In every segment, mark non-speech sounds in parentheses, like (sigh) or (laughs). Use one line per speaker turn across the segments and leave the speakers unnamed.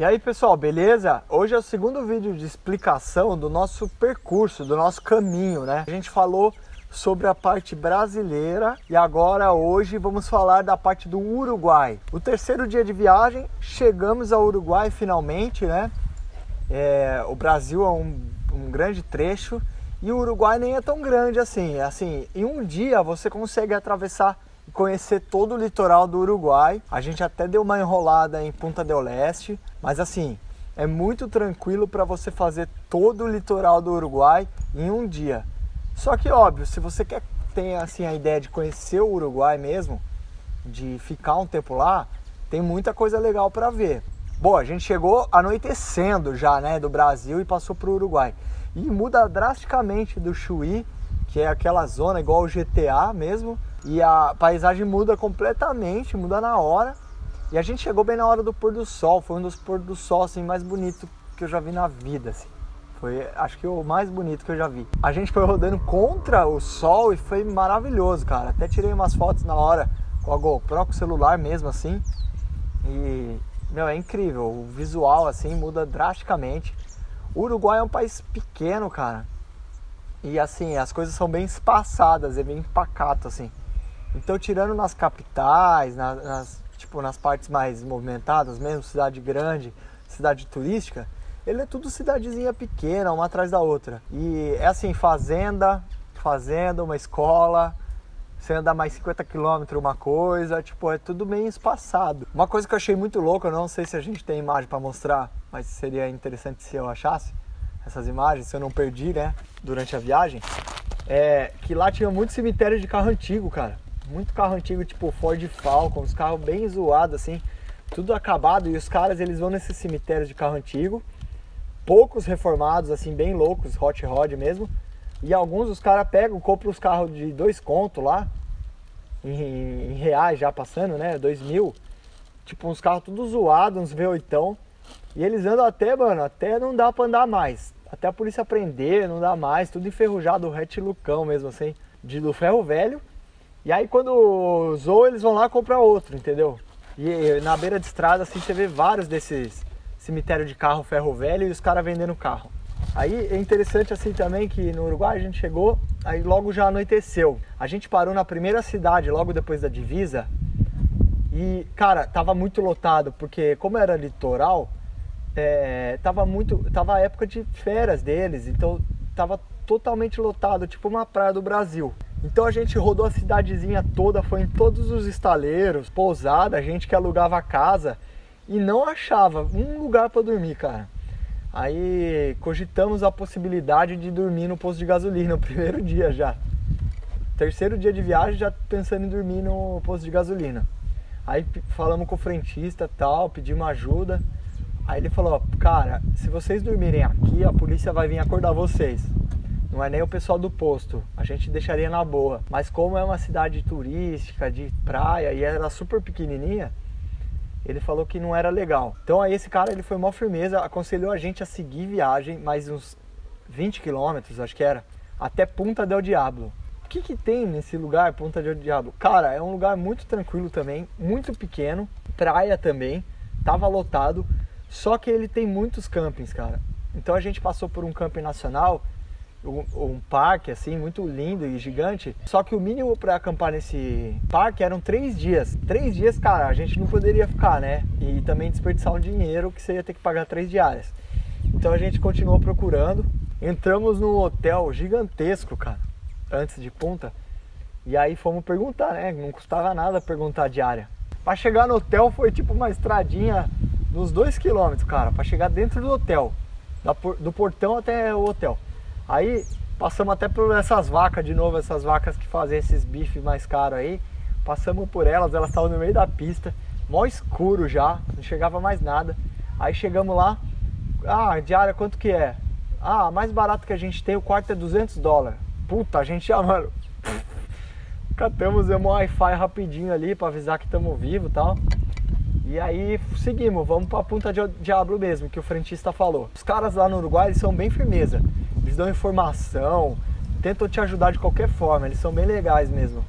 E aí pessoal, beleza? Hoje é o segundo vídeo de explicação do nosso percurso, do nosso caminho, né? A gente falou sobre a parte brasileira e agora hoje vamos falar da parte do Uruguai. O terceiro dia de viagem, chegamos ao Uruguai finalmente, né? É, o Brasil é um, um grande trecho e o Uruguai nem é tão grande assim. Assim, em um dia você consegue atravessar conhecer todo o litoral do Uruguai. A gente até deu uma enrolada em Punta del Leste, mas assim, é muito tranquilo para você fazer todo o litoral do Uruguai em um dia. Só que óbvio, se você quer ter assim a ideia de conhecer o Uruguai mesmo, de ficar um tempo lá, tem muita coisa legal para ver. Bom, a gente chegou anoitecendo já, né, do Brasil e passou para o Uruguai. E muda drasticamente do Chuí, que é aquela zona igual o GTA mesmo, e a paisagem muda completamente, muda na hora. E a gente chegou bem na hora do pôr do sol, foi um dos pôr do sol assim mais bonito que eu já vi na vida, assim. Foi, acho que o mais bonito que eu já vi. A gente foi rodando contra o sol e foi maravilhoso, cara. Até tirei umas fotos na hora com a GoPro, com o celular mesmo assim. E, meu, é incrível. O visual assim muda drasticamente. O Uruguai é um país pequeno, cara. E assim, as coisas são bem espaçadas, é bem pacato assim. Então, tirando nas capitais, nas, nas, tipo, nas partes mais movimentadas, mesmo cidade grande, cidade turística, ele é tudo cidadezinha pequena, uma atrás da outra. E é assim, fazenda, fazenda, uma escola, você andar mais 50 km uma coisa, tipo, é tudo meio espaçado. Uma coisa que eu achei muito louca, eu não sei se a gente tem imagem para mostrar, mas seria interessante se eu achasse essas imagens, se eu não perdi, né, durante a viagem, é que lá tinha muito cemitério de carro antigo, cara muito carro antigo, tipo Ford Falcon, os carros bem zoados assim, tudo acabado e os caras eles vão nesses cemitérios de carro antigo, poucos reformados assim, bem loucos, hot rod mesmo, e alguns os caras pegam, compram os carros de dois contos lá, em, em, reais já passando, né, dois mil, tipo uns carros tudo zoados, uns V8, e eles andam até, mano, até não dá pra andar mais, até a polícia prender, não dá mais, tudo enferrujado, o lucão mesmo assim, de, do ferro velho, e aí quando zoa, eles vão lá comprar outro, entendeu? E na beira de estrada, assim, você vê vários desses cemitério de carro ferro velho e os caras vendendo carro. Aí é interessante assim também que no Uruguai a gente chegou, aí logo já anoiteceu. A gente parou na primeira cidade logo depois da divisa e, cara, tava muito lotado, porque como era litoral, é, tava muito. Tava a época de férias deles, então tava totalmente lotado, tipo uma praia do Brasil. Então a gente rodou a cidadezinha toda, foi em todos os estaleiros, pousada, gente que alugava casa e não achava um lugar para dormir, cara. Aí cogitamos a possibilidade de dormir no posto de gasolina (laughs) no primeiro dia já. Terceiro dia de viagem já pensando em dormir no posto de gasolina. Aí falamos com o frentista tal, pedimos ajuda. Aí ele falou, cara, se vocês dormirem aqui, a polícia vai vir acordar vocês não é nem o pessoal do posto, a gente deixaria na boa. Mas como é uma cidade turística, de praia e era super pequenininha, ele falou que não era legal. Então aí esse cara ele foi mó firmeza, aconselhou a gente a seguir viagem mais uns 20 quilômetros, acho que era, até Punta del Diablo. O que, que tem nesse lugar, Punta del Diablo? Cara, é um lugar muito tranquilo também, muito pequeno, praia também, tava lotado, só que ele tem muitos campings, cara. Então a gente passou por um camping nacional um, um, parque assim muito lindo e gigante. Só que o mínimo para acampar nesse parque eram três dias. Três dias, cara, a gente não poderia ficar, né? E também desperdiçar um dinheiro que você ia ter que pagar três diárias. Então a gente continuou procurando. Entramos num hotel gigantesco, cara, antes de Punta. E aí fomos perguntar, né? Não custava nada perguntar diária. Para chegar no hotel foi tipo uma estradinha dos dois quilômetros, cara, para chegar dentro do hotel, do portão até o hotel. Aí passamos até por essas vacas de novo, essas vacas que fazem esses bifes mais caros aí. Passamos por elas, elas estavam no meio da pista, mó escuro já, não chegava mais nada. Aí chegamos lá, ah, diária quanto que é? Ah, mais barato que a gente tem, o quarto é 200 dólares. Puta, a gente já, (laughs) mano, catamos um Wi-Fi rapidinho ali para avisar que estamos vivos e tal. E aí seguimos, vamos para a Punta de Diablo mesmo, que o frentista falou. Os caras lá no Uruguai eles são bem firmeza dão informação, tentam te ajudar de qualquer forma, eles são bem legais mesmo.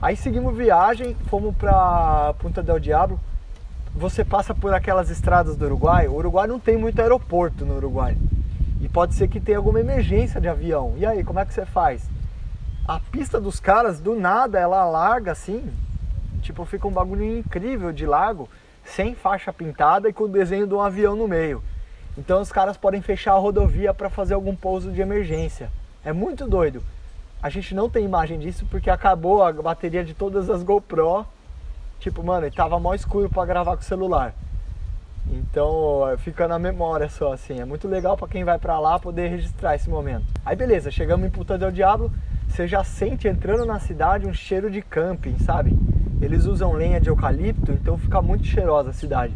Aí seguimos viagem, fomos pra Punta del Diablo. você passa por aquelas estradas do Uruguai, o Uruguai não tem muito aeroporto no Uruguai. E pode ser que tenha alguma emergência de avião. E aí, como é que você faz? A pista dos caras, do nada, ela larga assim. Tipo, fica um bagulho incrível de lago, sem faixa pintada e com o desenho de um avião no meio. Então os caras podem fechar a rodovia para fazer algum pouso de emergência. É muito doido. A gente não tem imagem disso porque acabou a bateria de todas as GoPro. Tipo, mano, tava mó escuro para gravar com o celular. Então fica na memória só assim. É muito legal para quem vai para lá poder registrar esse momento. Aí beleza, chegamos em Puta del Diablo. Você já sente entrando na cidade um cheiro de camping, sabe? Eles usam lenha de eucalipto, então fica muito cheirosa a cidade.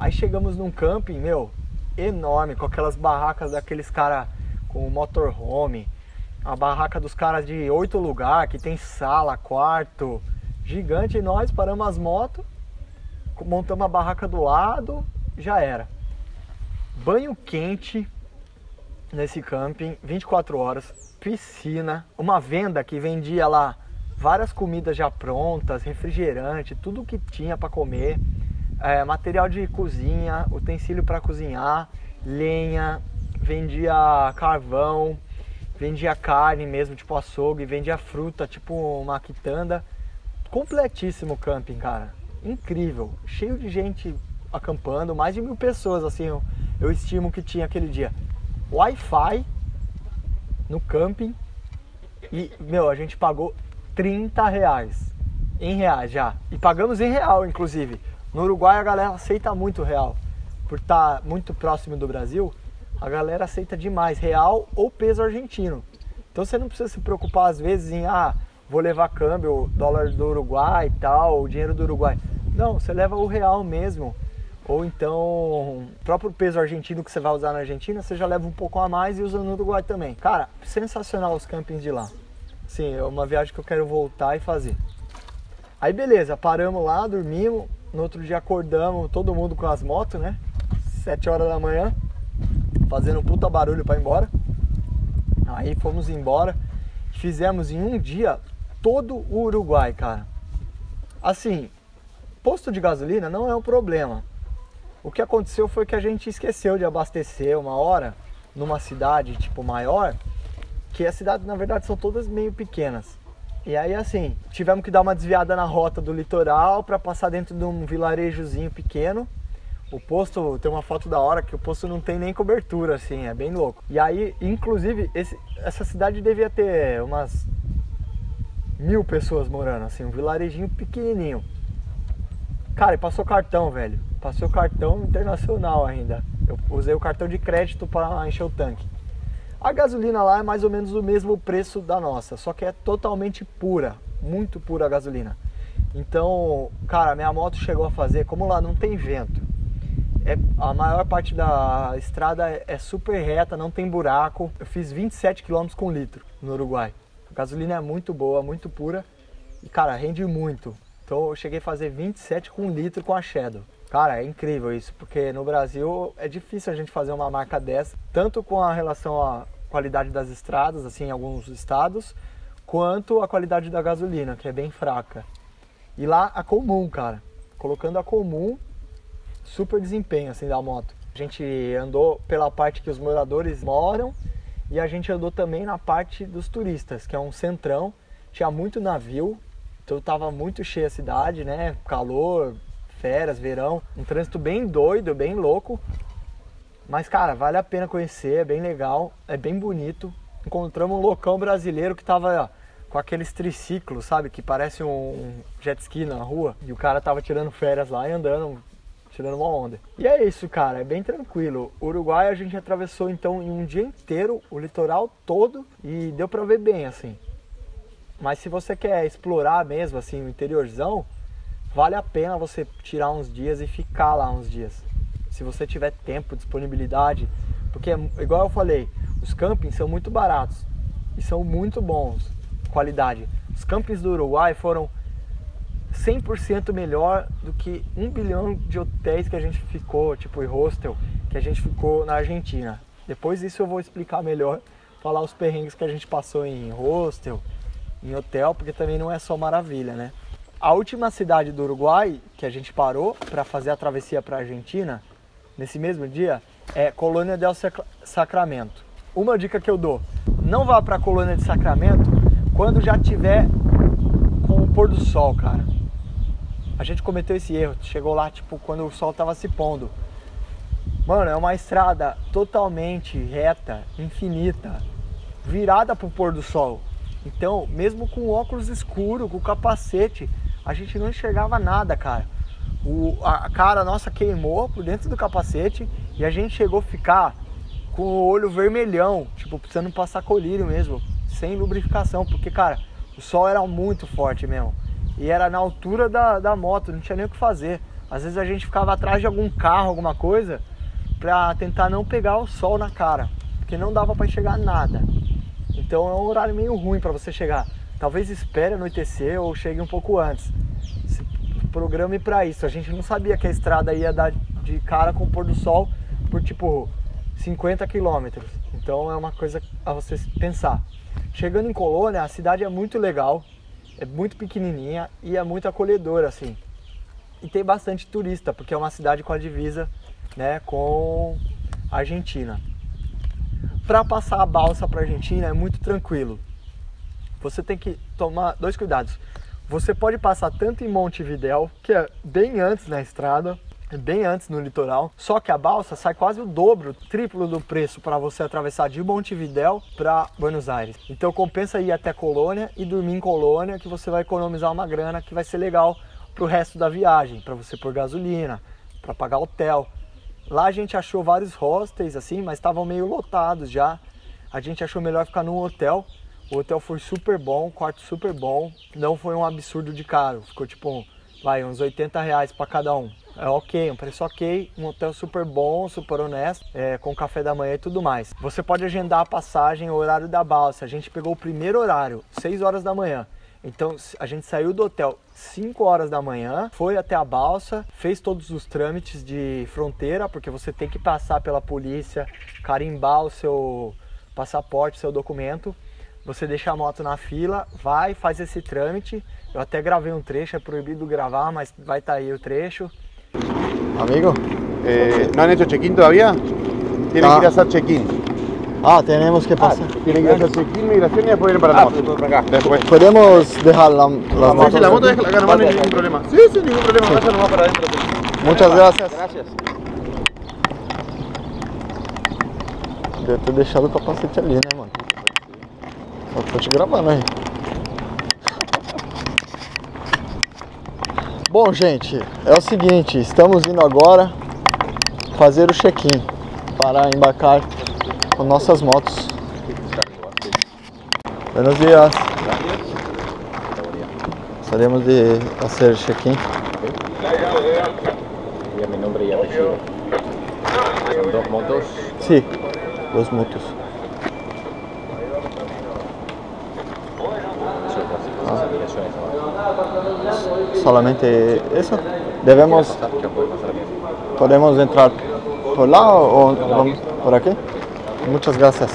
Aí chegamos num camping, meu, enorme, com aquelas barracas daqueles cara com motorhome, a barraca dos caras de oito lugar, que tem sala, quarto, gigante, e nós paramos as motos, montamos a barraca do lado, já era. Banho quente nesse camping, 24 horas, piscina, uma venda que vendia lá várias comidas já prontas, refrigerante, tudo que tinha para comer é, material de cozinha, utensílio para cozinhar, lenha, vendia carvão, vendia carne mesmo, tipo açougue, vendia fruta, tipo uma quitanda. Completíssimo o camping, cara. Incrível. Cheio de gente acampando, mais de mil pessoas, assim, eu, eu estimo que tinha aquele dia. Wi-Fi no camping e, meu, a gente pagou 30 reais. Em reais já. E pagamos em real, inclusive. No Uruguai a galera aceita muito real. Por estar tá muito próximo do Brasil, a galera aceita demais real ou peso argentino. Então você não precisa se preocupar às vezes em ah, vou levar câmbio, dólar do Uruguai e tal, o dinheiro do Uruguai. Não, você leva o real mesmo. Ou então, próprio peso argentino que você vai usar na Argentina, você já leva um pouco a mais e usa no Uruguai também. Cara, sensacional os campings de lá. Sim, é uma viagem que eu quero voltar e fazer. Aí beleza, paramos lá, dormimos, no outro dia acordamos todo mundo com as motos, né? Sete horas da manhã, fazendo um puta barulho para ir embora. Aí fomos embora. Fizemos em um dia todo o Uruguai, cara. Assim, posto de gasolina não é um problema. O que aconteceu foi que a gente esqueceu de abastecer uma hora numa cidade tipo maior, que as cidades na verdade são todas meio pequenas. E aí, assim, tivemos que dar uma desviada na rota do litoral para passar dentro de um vilarejozinho pequeno. O posto tem uma foto da hora que o posto não tem nem cobertura, assim, é bem louco. E aí, inclusive, esse, essa cidade devia ter umas mil pessoas morando, assim, um vilarejinho pequenininho. Cara, e passou cartão, velho. Passou cartão internacional ainda. Eu usei o cartão de crédito para encher o tanque. A gasolina lá é mais ou menos o mesmo preço da nossa, só que é totalmente pura, muito pura a gasolina. Então, cara, minha moto chegou a fazer, como lá não tem vento, é, a maior parte da estrada é, é super reta, não tem buraco. Eu fiz 27 km com litro no Uruguai. A gasolina é muito boa, muito pura e, cara, rende muito. Então eu cheguei a fazer 27 com litro com a Shadow. Cara, é incrível isso, porque no Brasil é difícil a gente fazer uma marca dessa, tanto com a relação a qualidade das estradas, assim, em alguns estados, quanto a qualidade da gasolina, que é bem fraca. E lá a comum, cara, colocando a comum, super desempenho assim da moto. A gente andou pela parte que os moradores moram e a gente andou também na parte dos turistas, que é um centrão, tinha muito navio, então tava muito cheia a cidade, né? Calor, férias, verão, um trânsito bem doido, bem louco. Mas, cara, vale a pena conhecer, é bem legal, é bem bonito. Encontramos um loucão brasileiro que tava ó, com aqueles triciclos, sabe? Que parece um jet ski na rua. E o cara tava tirando férias lá e andando, tirando uma onda. E é isso, cara, é bem tranquilo. O Uruguai a gente atravessou então em um dia inteiro o litoral todo e deu pra ver bem, assim. Mas se você quer explorar mesmo, assim, o interiorzão, vale a pena você tirar uns dias e ficar lá uns dias se você tiver tempo, disponibilidade, porque igual eu falei, os campings são muito baratos e são muito bons, qualidade. Os campings do Uruguai foram 100% melhor do que um bilhão de hotéis que a gente ficou, tipo em hostel, que a gente ficou na Argentina. Depois disso eu vou explicar melhor, falar os perrengues que a gente passou em hostel, em hotel, porque também não é só maravilha, né? A última cidade do Uruguai que a gente parou para fazer a travessia para a Argentina, nesse mesmo dia, é Colônia del Sacramento. Uma dica que eu dou: não vá para a Colônia de Sacramento quando já tiver com o pôr do sol, cara. A gente cometeu esse erro, chegou lá tipo quando o sol estava se pondo. Mano, é uma estrada totalmente reta, infinita, virada pro pôr do sol. Então, mesmo com óculos escuro, com capacete, a gente não enxergava nada, cara. O, a cara nossa queimou por dentro do capacete e a gente chegou a ficar com o olho vermelhão, tipo, precisando passar colírio mesmo, sem lubrificação, porque, cara, o sol era muito forte mesmo. E era na altura da, da moto, não tinha nem o que fazer. Às vezes a gente ficava atrás de algum carro, alguma coisa, pra tentar não pegar o sol na cara, porque não dava para enxergar nada. Então é um horário meio ruim para você chegar. Talvez espere anoitecer ou chegue um pouco antes. Se programe para isso. A gente não sabia que a estrada ia dar de cara com o pôr do sol por tipo 50 quilômetros. Então é uma coisa a você pensar. Chegando em Colônia, a cidade é muito legal, é muito pequenininha e é muito acolhedora assim. E tem bastante turista, porque é uma cidade com a divisa, né, com a Argentina. Para passar a balsa para a Argentina é muito tranquilo. Você tem que tomar dois cuidados. Você pode passar tanto em Montevidéu, que é bem antes na estrada, é bem antes no litoral, só que a balsa sai quase o dobro, o triplo do preço para você atravessar de Montevidéu para Buenos Aires. Então compensa ir até Colônia e dormir em Colônia, que você vai economizar uma grana que vai ser legal para o resto da viagem, para você pôr gasolina, para pagar hotel. Lá a gente achou vários hostels assim, mas estavam meio lotados já. A gente achou melhor ficar num hotel. O hotel foi super bom, quarto super bom. Não foi um absurdo de caro. Ficou tipo, vai, uns 80 reais para cada um. É ok, um preço ok, um hotel super bom, super honesto, é, com café da manhã e tudo mais. Você pode agendar a passagem, o horário da balsa. A gente pegou o primeiro horário, 6 horas da manhã. Então a gente saiu do hotel 5 horas da manhã, foi até a balsa, fez todos os trâmites de fronteira, porque você tem que passar pela polícia, carimbar o seu passaporte, seu documento. Você deixa a moto na fila, vai, faz esse trâmite. Eu até gravei um trecho, é proibido gravar, mas vai estar tá aí o trecho.
Amigo,
eh, ¿no han hecho check-in todavía? Tienen
Ah.
que ir a hacer check-in.
ah, tenemos que pasar.
Tienen que ir a hacer check-in, migración y después vienen para la moto.
Ah,
Después.
Podemos dejar la, las
Sí,
motos
sí, la moto es acá nomás, no hay ningún problema. Sí, sí, ningún problema, vaya nomás para adentro.
Muchas gracias.
Gracias.
Devia ter deixado o capacete ali, né, tô te gravando aí. Bom, gente, é o seguinte, estamos indo agora fazer o check-in para embarcar com nossas motos. Buenos dias. Gostaríamos de fazer check-in.
Mi nombre y apellido. Son dos motos.
Sim, dos motos.
Sí, las, las aplicaciones abajo.
Solamente
pasar bien.
podemos entrar por lá ou vamos por aqui? Muitas graças.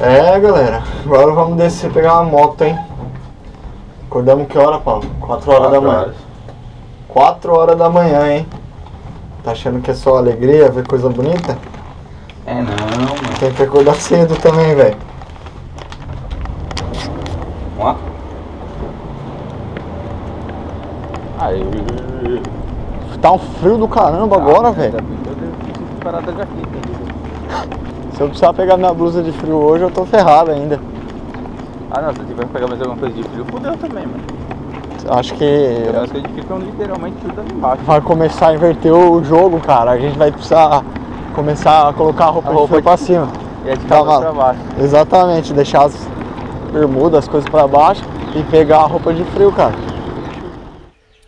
É, galera. Agora vamos descer e pegar uma moto, hein? Acordamos que hora, Paulo? 4 horas da manhã. 4 horas da manhã, hein? Tá achando que é só alegria, ver coisa bonita? Tem que acordar cedo também, velho.
Vamos lá? Aí.
Tá um frio do caramba agora, velho.
Eu preciso parar da jaqueta.
Se eu precisar pegar minha blusa de frio hoje, eu tô ferrado ainda.
Ah não, se eu tiver que pegar mais alguma coisa de frio, fudeu também, mano.
Acho que
As coisas de frio estão literalmente tudo embaixo.
vai começar a inverter o jogo, cara. A gente vai precisar começar a colocar a roupa,
A roupa
de frio
de-
pra cima.
E é de
Tá,
cabeça
mano.
pra baixo.
Exatamente, deixar as bermudas, as coisas pra baixo e pegar a roupa de frio, cara.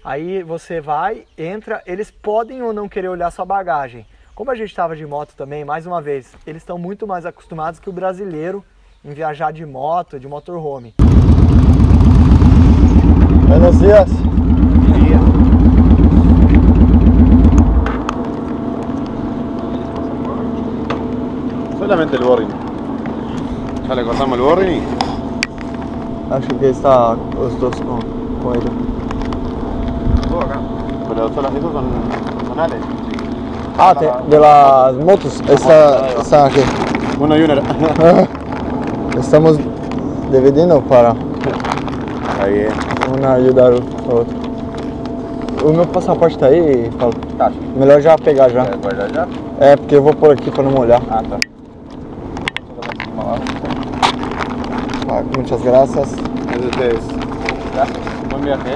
Aí você vai, entra, eles podem ou não querer olhar sua bagagem. Como a gente estava de moto também, mais uma vez, eles estão muito mais acostumados que o brasileiro em viajar de moto, de motorhome.
Buenos dias.
Solamente el boring. Ya le cortamos el boring
Acho que está os dois com, com ele.
todo acá. Pero solo esos son, son ales.
Ah, tem, de las motos. Essa, essa aqui.
Uno y (laughs) uno.
Estamos dividindo para
Está bien.
um ajudar o outro. O meu passaporte tá aí, Paulo.
Tá,
Melhor já pegar já.
quer guardar já?
É, porque eu vou pôr aqui pra não molhar.
Ah, tá. Vamos lá.
Ah, muitas graças.
Es ustedes.
Tá? Buen viaje.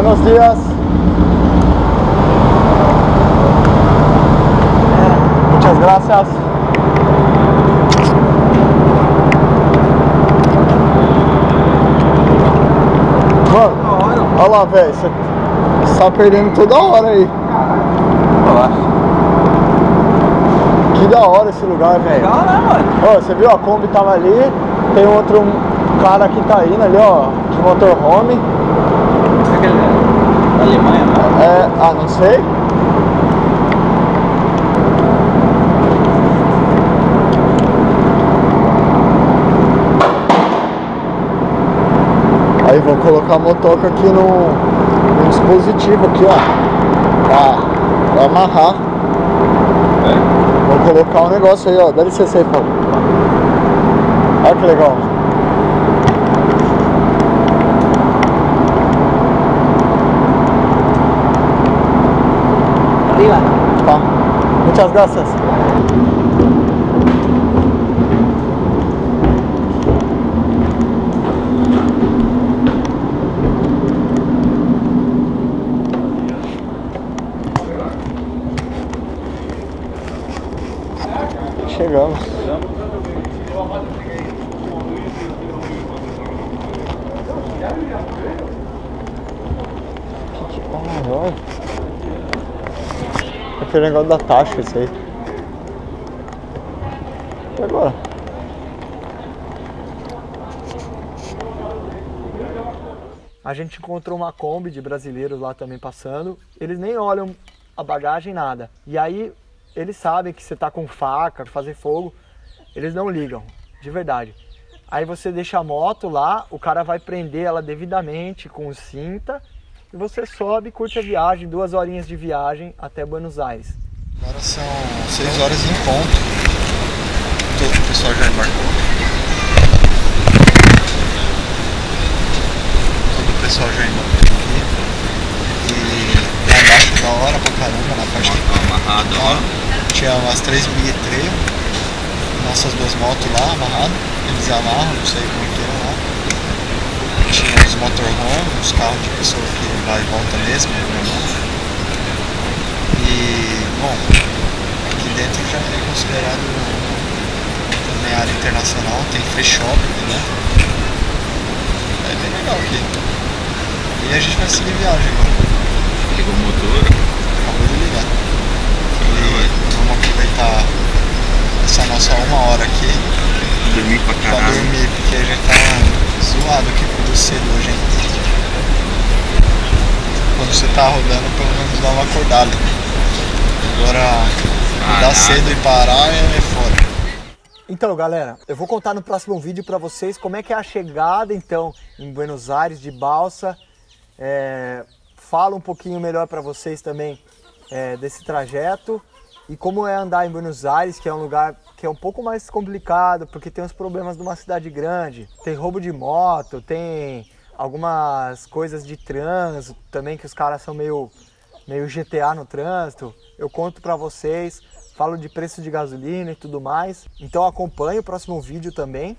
Buenos dias. Muchas gracias. Mano, olha lá, velho. Você tá perdendo toda hora aí.
Relaxa.
Que da hora esse lugar, velho.
Mano?
Ó, você viu? A Kombi tava ali. Tem outro cara que tá indo ali, ó. De motorhome.
Será que ele é da Alemanha, né?
É, ah, não sei. Aí vou colocar a motoca aqui no, no dispositivo aqui, ó. Pra, pra amarrar. Vou colocar um negócio aí, ó. Dá licença aí, Paulo. Olha que legal.
Arriba.
Tá. Muchas gracias. Chegamos. Que que... Olha. Aquele negócio da taxa, isso aí. E agora?
A gente encontrou uma Kombi de brasileiros lá também passando. Eles nem olham a bagagem, nada. E aí eles sabem que você tá com faca, fazer fogo. Eles não ligam, de verdade. Aí você deixa a moto lá, o cara vai prender ela devidamente com cinta e você sobe curte a viagem, duas horinhas de viagem até Buenos Aires.
Agora são 6 horas em ponto. Todo o pessoal já embarcou. Todo o pessoal já embarcou da hora pra caramba, na parte de
Amarrado,
ó. Tinha umas três bilhetreiras. Nossas duas motos lá amarradas. Eles amarram, não sei como que é lá. Tinha os motorhome, os carros de pessoa que vai e volta mesmo, normal. E, bom, aqui dentro já é considerado também área internacional, tem free shop aqui dentro. É bem legal aqui. E a gente vai seguir viagem agora.
Ligou o motor.
Acabou de ligar. E vamos aproveitar essa nossa uma hora aqui
Dormir pra
pra
caralho.
dormir, porque a gente tá zoado aqui por cedo hoje, hein? Quando você tá rodando, pelo menos dá uma acordada. Agora, acordar
Caraca.
cedo e parar é foda.
Então, galera, eu vou contar no próximo vídeo para vocês como é que é a chegada, então, em Buenos Aires de balsa. É, falo um pouquinho melhor para vocês também é, desse trajeto e como é andar em Buenos Aires, que é um lugar que é um pouco mais complicado, porque tem os problemas de uma cidade grande. Tem roubo de moto, tem algumas coisas de trânsito também, que os caras são meio, meio GTA no trânsito. Eu conto para vocês, falo de preço de gasolina e tudo mais. Então acompanhe o próximo vídeo também,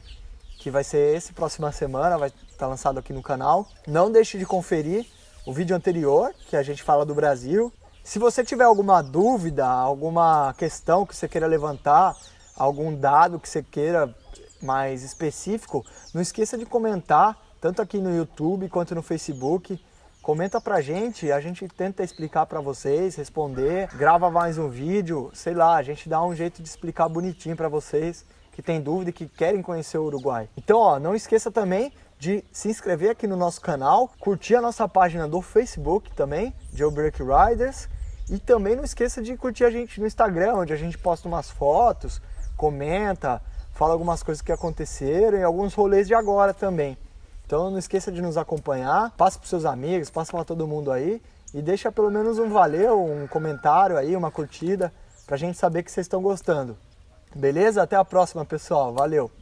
que vai ser esse próxima semana, vai estar lançado aqui no canal. Não deixe de conferir o vídeo anterior, que a gente fala do Brasil.
Se você tiver alguma dúvida, alguma questão que você queira levantar, algum dado que você queira mais específico, não esqueça de comentar, tanto aqui no YouTube quanto no Facebook. Comenta pra gente, a gente tenta explicar para vocês, responder, grava mais um vídeo, sei lá, a gente dá um jeito de explicar bonitinho para vocês que tem dúvida e que querem conhecer o Uruguai. Então, ó, não esqueça também de se inscrever aqui no nosso canal, curtir a nossa página do Facebook também, Jailbreak Riders, e também não esqueça de curtir a gente no Instagram, onde a gente posta umas fotos, comenta, fala algumas coisas que aconteceram e alguns rolês de agora também. Então não esqueça de nos acompanhar, passe para seus amigos, passe para todo mundo aí e deixa pelo menos um valeu, um comentário aí, uma curtida, para a gente saber que vocês estão gostando. Beleza? Até a próxima, pessoal. Valeu!